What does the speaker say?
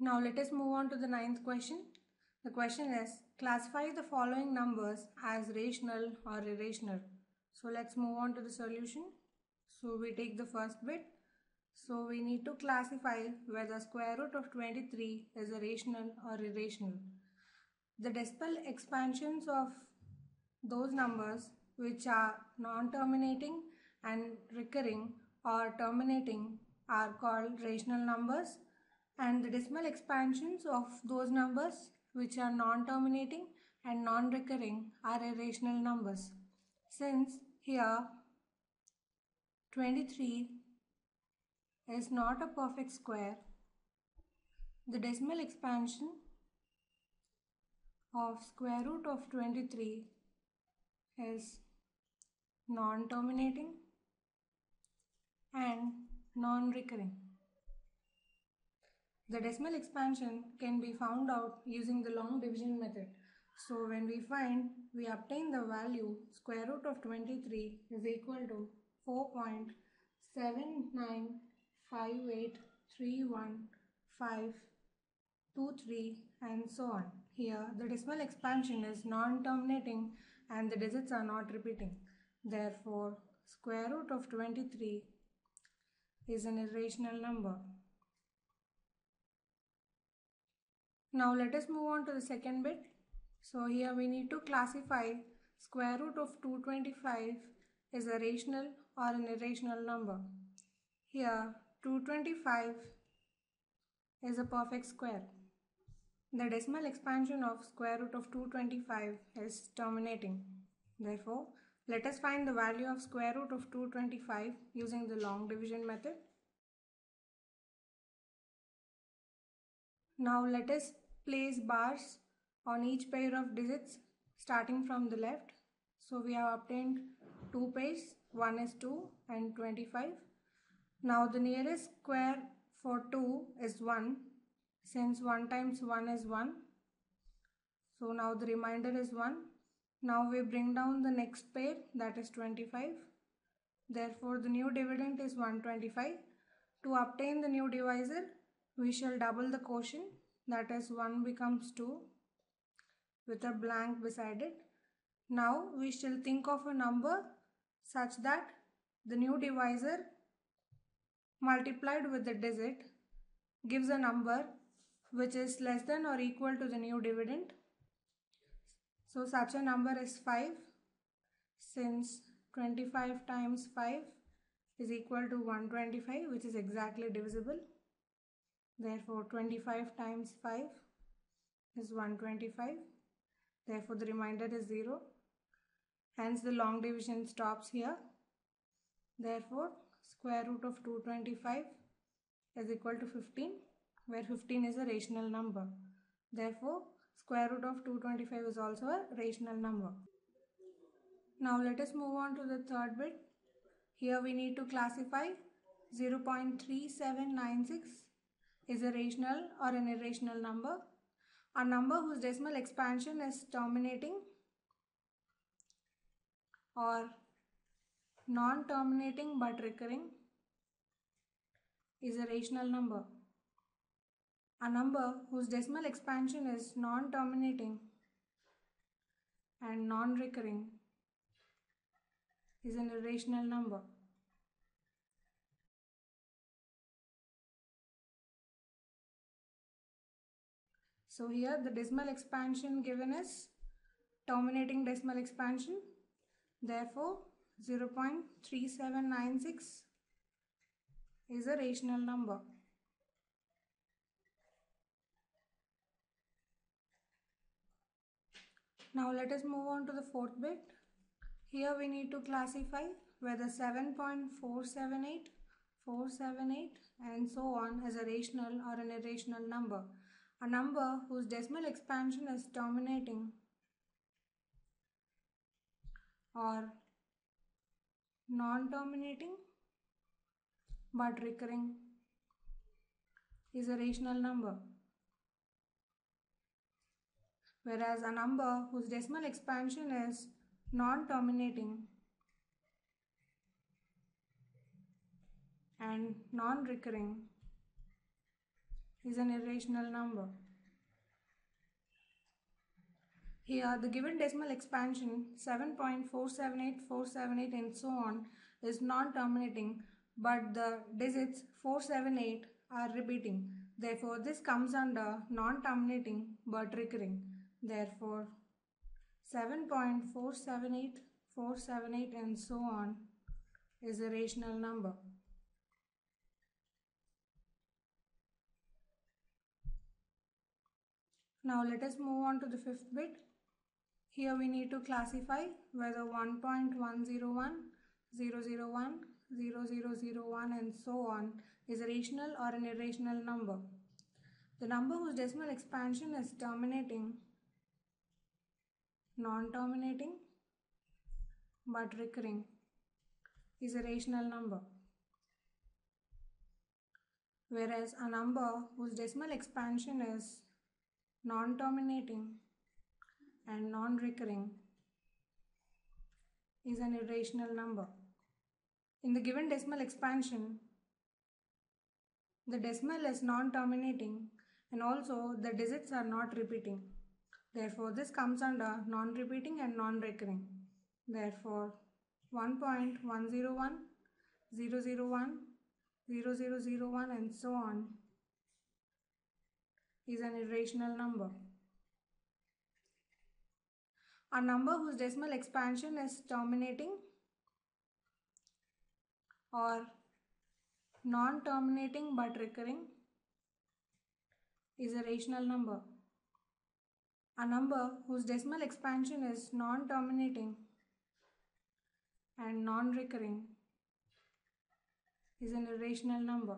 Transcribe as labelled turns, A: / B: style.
A: Now let us move on to the ninth question. The question is classify the following numbers as rational or irrational. So let's move on to the solution. So we take the first bit. So we need to classify whether square root of 23 is a rational or irrational. The decimal expansions of those numbers which are non-terminating and recurring or terminating are called rational numbers and the decimal expansions of those numbers which are non-terminating and non-recurring are irrational numbers. Since here 23 is not a perfect square, the decimal expansion of square root of 23 is non-terminating and non-recurring. The decimal expansion can be found out using the long division method. So when we find, we obtain the value square root of 23 is equal to 4.79583153 and so on. Here the decimal expansion is non-terminating and the digits are not repeating. Therefore, square root of 23 is an irrational number. Now let us move on to the second bit. So here we need to classify square root of 225 is a rational or an irrational number. Here 225 is a perfect square. The decimal expansion of square root of 225 is terminating. Therefore, let us find the value of square root of 225 using the long division method. Now let us place bars on each pair of digits starting from the left. So we have obtained two pairs, one is 2 and 25. Now the nearest square for 2 is 1 since 1 times 1 is 1. So now the remainder is 1. Now we bring down the next pair that is 25. Therefore the new dividend is 125. To obtain the new divisor, we shall double the quotient that is 1 becomes 2 with a blank beside it. Now we shall think of a number such that the new divisor multiplied with the digit gives a number which is less than or equal to the new dividend. So such a number is 5 since 25 times 5 is equal to 125 which is exactly divisible. Therefore 25 times 5 is 125. Therefore the remainder is 0. Hence the long division stops here. Therefore square root of 225 is equal to 15 where 15 is a rational number. Therefore square root of 225 is also a rational number. Now let us move on to the third bit. Here we need to classify 0.3796 is a rational or an irrational number. A number whose decimal expansion is terminating or non-terminating but recurring is a rational number. A number whose decimal expansion is non-terminating and non-recurring is an irrational number. So here the decimal expansion given is terminating decimal expansion. Therefore 0.3796 is a rational number. Now let us move on to the fourth bit. Here we need to classify whether 7.478, 478 and so on as a rational or an irrational number a number whose decimal expansion is terminating or non-terminating but recurring is a rational number. Whereas a number whose decimal expansion is non-terminating and non-recurring is an irrational number. Here the given decimal expansion 7.478478 and so on is non-terminating but the digits 478 are repeating. Therefore this comes under non-terminating but recurring. Therefore 7.478478 and so on is a rational number. Now let us move on to the fifth bit. Here we need to classify whether 1.101, 001, 0001 and so on is a rational or an irrational number. The number whose decimal expansion is terminating, non-terminating but recurring is a rational number. Whereas a number whose decimal expansion is non-terminating and non-recurring is an irrational number. In the given decimal expansion, the decimal is non-terminating and also the digits are not repeating. Therefore, this comes under non-repeating and non-recurring. Therefore, 1.101, 001, 0001 and so on is an irrational number. A number whose decimal expansion is terminating or non-terminating but recurring is a rational number. A number whose decimal expansion is non-terminating and non-recurring is an irrational number.